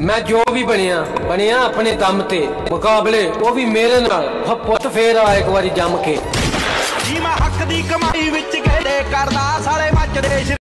ਮੈਂ ਜੋ ਵੀ ਬਣਿਆ ਬਣਿਆ ਆਪਣੇ ਦਮ ਤੇ, ਮੁਕਾਬਲੇ, ਉਹ ਵੀ ਮੇਰੇ ਨਾਲ। ਹੋ ਫੇਰ ਆ ਇੱਕ ਵਾਰੀ ਜੰਮ ਕੇ। ਜੀ ਮੈਂ ਹੱਕ ਦੀ ਕਮਾਈ ਵਿੱਚ ਗੇੜੇ ਕਰਦਾ